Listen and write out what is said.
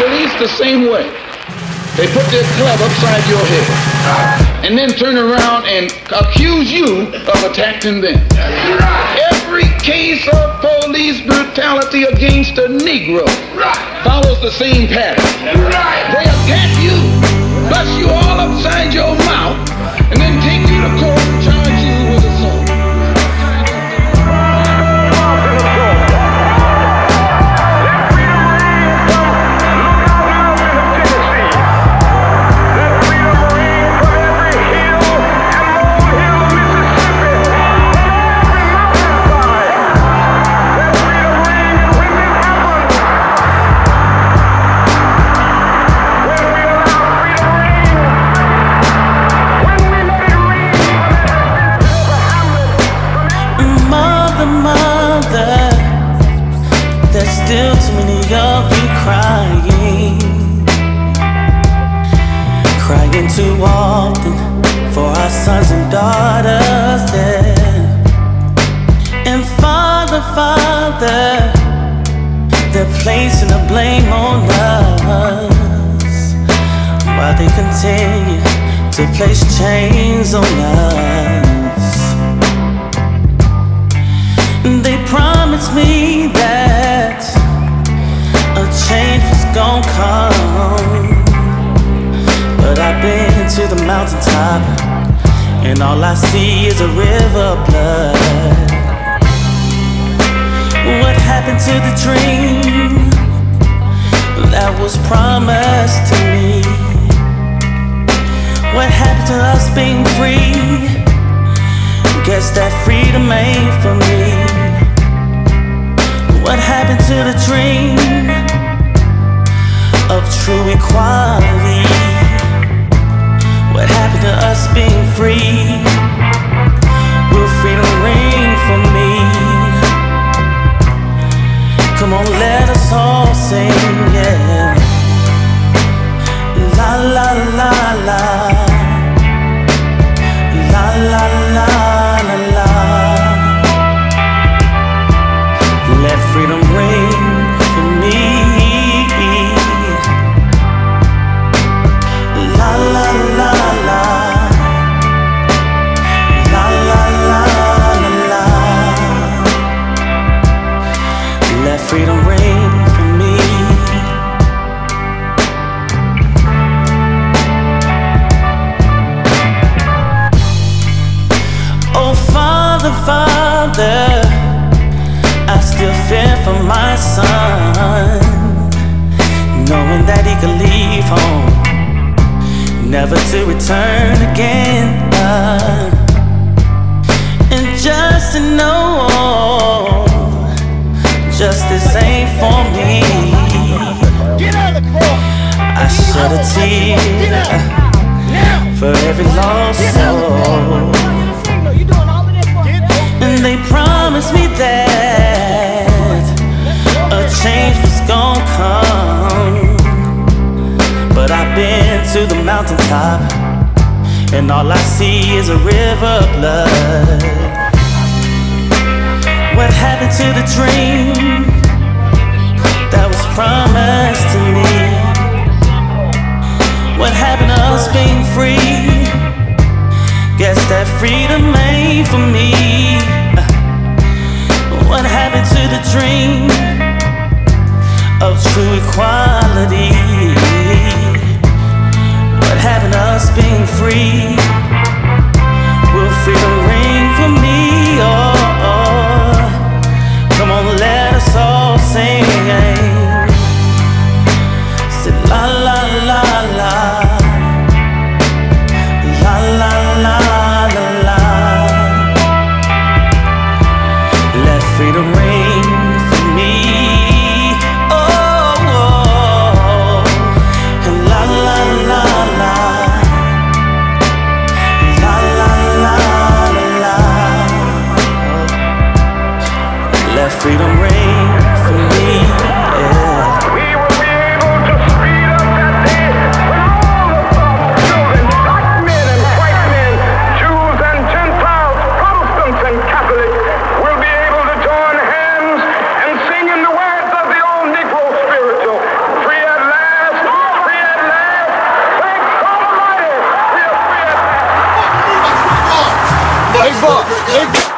police the same way. They put their club upside your head and then turn around and accuse you of attacking them. Every case of police brutality against a Negro follows the same pattern. They attack you, bust you all upside your mouth, and then take you to court Mother, mother, there's still too many of you crying. Crying too often for our sons and daughters there. And Father, Father, they're placing the blame on us while they continue to place chains on us. Promised me that a change was gonna come. But I've been to the mountaintop, and all I see is a river of blood. What happened to the dream that was promised to me? What happened to us being free? Guess that freedom ain't for me. To the dream of true equality? What happened to us being free? I still fear for my son, knowing that he could leave home, never to return again. Uh, and just to know justice ain't for me. I shed a tear for every lost soul. Promised me that a change was gonna come. But I've been to the mountaintop, and all I see is a river of blood. What happened to the dream that was promised to me? What happened to us being free? Guess that freedom ain't for me. Dream of true equality? Happened to us being free? Will freedom ring for me? Oh, oh. come on, let us all sing. Say la la la la. Freedom ring Hey, Buck. Hey,